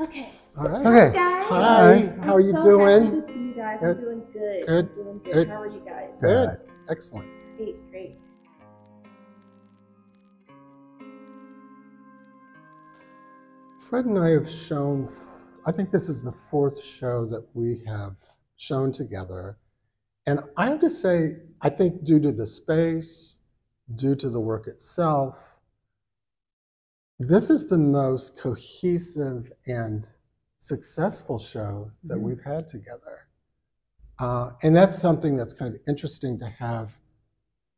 Okay. All right. Okay. Guys. Hi. I'm How are you so doing? Happy to see you guys. Good. I'm doing good. Good. I'm doing good. Good. How are you guys? Good. Excellent. Great. Great. Fred and I have shown, I think this is the fourth show that we have shown together. And I have to say, I think due to the space, due to the work itself, this is the most cohesive and successful show that Mhm. we've had together. Uh, and that's something that's kind of interesting to have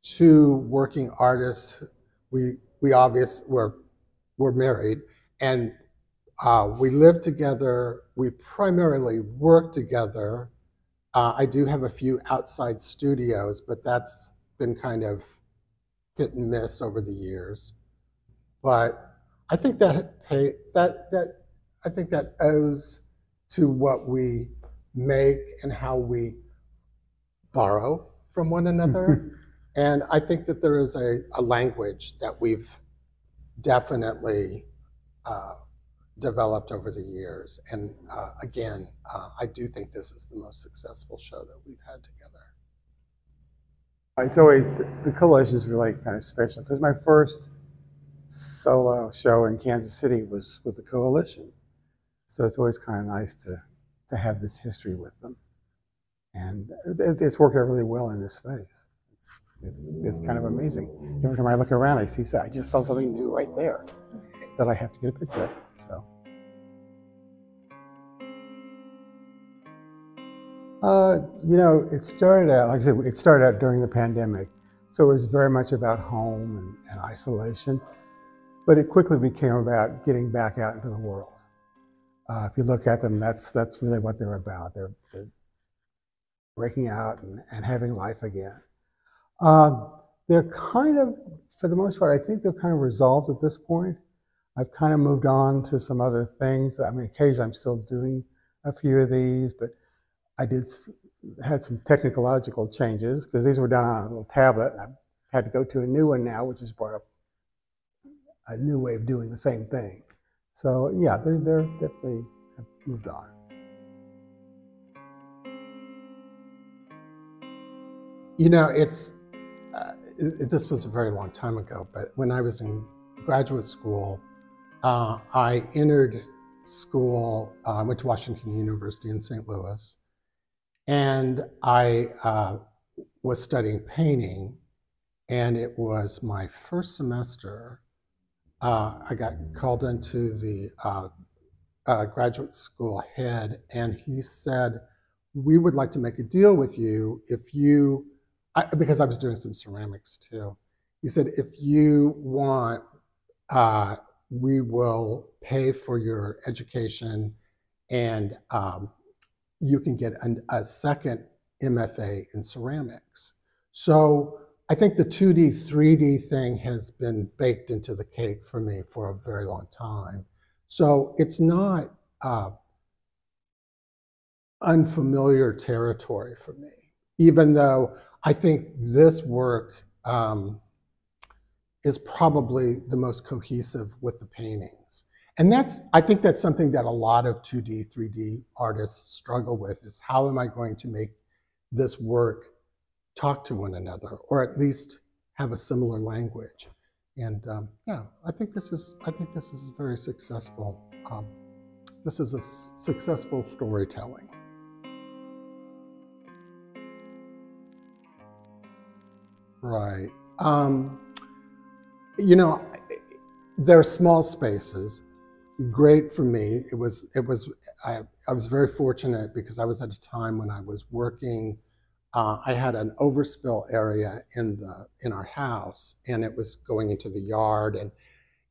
two working artists. We we obvious we're we're married and uh, we live together. We primarily work together. Uh, I do have a few outside studios, but that's been kind of hit and miss over the years. But I think that pay that that I think that owes to what we make and how we borrow from one another. and I think that there is a, a language that we've definitely uh, developed over the years. And uh, again, uh, I do think this is the most successful show that we've had together. It's always the coalition is really kind of special because my first solo show in Kansas City was with the coalition, so it's always kind of nice to to have this history with them, and it, it's worked out really well in this space. It's, it's kind of amazing. Every time I look around, I see I just saw something new right there that I have to get a picture of. So. Uh, you know, it started out, like I said, it started out during the pandemic. So it was very much about home and, and isolation. But it quickly became about getting back out into the world. Uh, if you look at them, that's, that's really what they're about. They're, they're breaking out and, and having life again. Um, they're kind of, for the most part, I think they're kind of resolved at this point. I've kind of moved on to some other things. I mean, occasionally I'm still doing a few of these, but I did had some technological changes because these were done on a little tablet. I've had to go to a new one now, which has brought up a new way of doing the same thing. So yeah, they're they're definitely have moved on. You know, it's uh, it, this was a very long time ago, but when I was in graduate school, uh, I entered school. Uh, I went to Washington University in St. Louis, and I uh, was studying painting. And it was my first semester. Uh, I got called into the uh, uh, graduate school head, and he said, "We would like to make a deal with you if you." I, because I was doing some ceramics too. He said, if you want, uh, we will pay for your education and um, you can get an, a second MFA in ceramics. So I think the 2D, 3D thing has been baked into the cake for me for a very long time. So it's not uh, unfamiliar territory for me, even though I think this work um, is probably the most cohesive with the paintings. And that's, I think that's something that a lot of 2D, 3D artists struggle with is how am I going to make this work talk to one another or at least have a similar language. And um, yeah, I think this is, I think this is very successful. Um, this is a successful storytelling. Right. Um, you know, they're small spaces. Great for me. It was. It was. I, I was very fortunate because I was at a time when I was working. Uh, I had an overspill area in the in our house, and it was going into the yard. And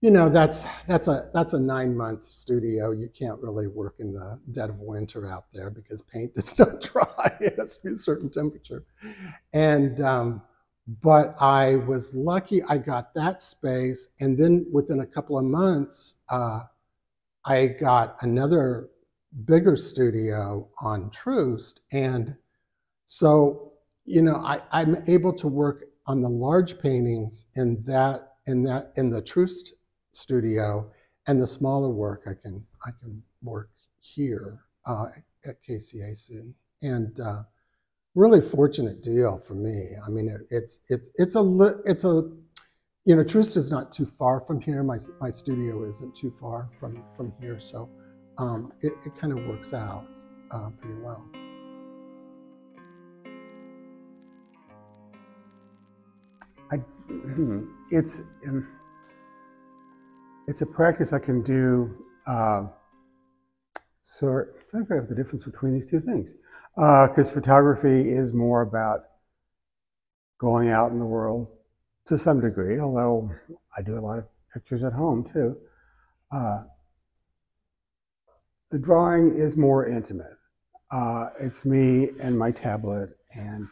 you know, that's that's a that's a nine month studio. You can't really work in the dead of winter out there because paint does not dry. It has to be a certain temperature. And um, but I was lucky I got that space. And then within a couple of months, uh, I got another bigger studio on Troost. And so, you know, I, I'm able to work on the large paintings in that, in that, in the Troost studio. and the smaller work I can I can work here uh, at KCAC, and uh, really fortunate deal for me. I mean, it, it's it's it's a it's a you know, Troost is not too far from here. My my studio isn't too far from from here, so um, it it kind of works out uh, pretty well. I, it's um, it's a practice I can do. Uh, so I'm trying to figure out the difference between these two things, because uh, photography is more about going out in the world to some degree, although I do a lot of pictures at home too. Uh, the drawing is more intimate. Uh, it's me and my tablet, and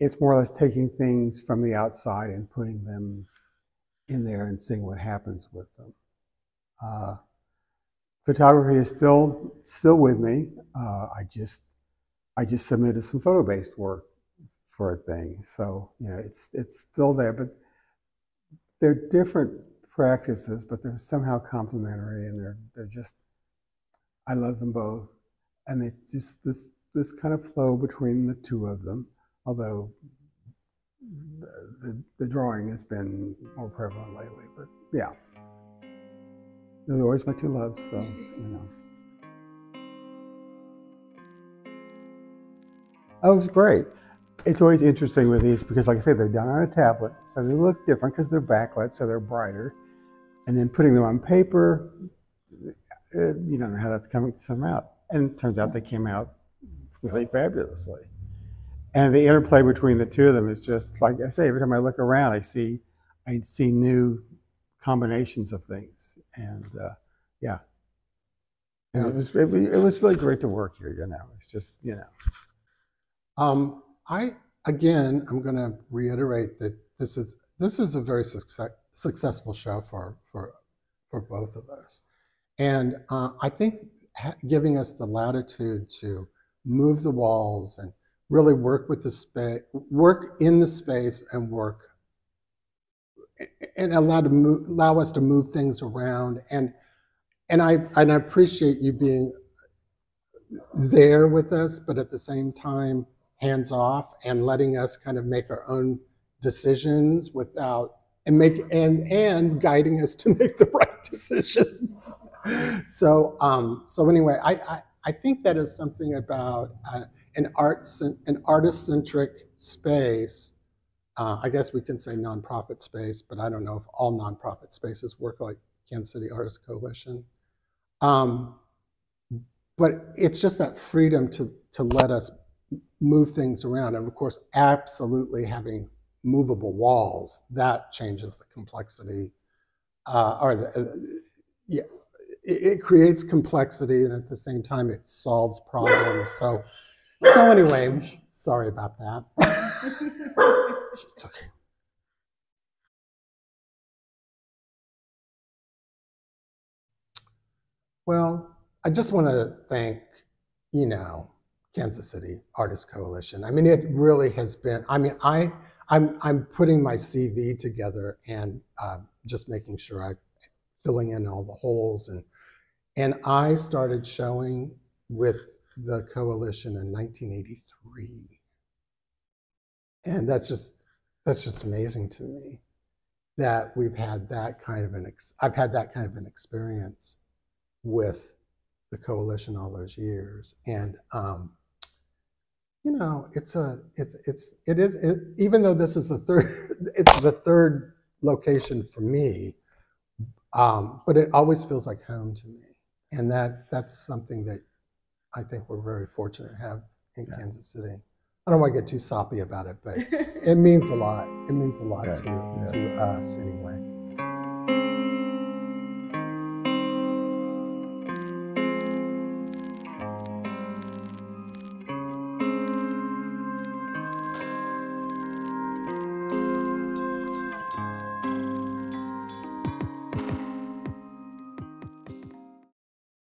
it's more or less taking things from the outside and putting them in there and seeing what happens with them. Uh, photography is still still with me. Uh, I just I just submitted some photo based work for a thing, so you know it's it's still there, but they're different practices, but they're somehow complementary, and they're they're just I love them both, and it's just this this kind of flow between the two of them although the, the drawing has been more prevalent lately. But yeah, they're always my two loves, so you know. That was great. It's always interesting with these because, like I said, they're done on a tablet, so they look different because they're backlit, so they're brighter. And then putting them on paper, uh, you don't know how that's coming to come out. And it turns out they came out really fabulously. And the interplay between the two of them is just like I say. Every time I look around, I see, I see new combinations of things, and uh, yeah, it was it, it, was really great to work here. You know, it's just you know. Um, I again, I'm going to reiterate that this is this is a very success, successful show for for for both of us, and uh, I think giving us the latitude to move the walls and really work with the space, work in the space and work and allow to move, allow us to move things around. And and I and I appreciate you being there with us, but at the same time hands off and letting us kind of make our own decisions without and make and and guiding us to make the right decisions. so um, so anyway, I, I, I think that is something about. Uh, an art an artist centric space. Uh, I guess we can say nonprofit space, but I don't know if all nonprofit spaces work like Kansas City Artists Coalition. Um, but it's just that freedom to to let us move things around, and of course, absolutely having movable walls that changes the complexity, uh, or the uh, yeah, it, it creates complexity, and at the same time, it solves problems. So. So anyway, sorry about that. it's okay. Well, I just want to thank, you know, Kansas City Artist Coalition. I mean, it really has been. I mean, I I'm I'm putting my CV together and uh, just making sure I filling in all the holes and and I started showing with the coalition in 1983. And that's just that's just amazing to me that we've had that kind of an ex- I've had that kind of an experience with the coalition all those years and um, you know it's a it's it's it is it, even though this is the third it's the third location for me um, but it always feels like home to me and that that's something that I think we're very fortunate to have in yeah. Kansas City. I don't want to get too soppy about it, but it means a lot. It means a lot yes, to, yes. to us anyway.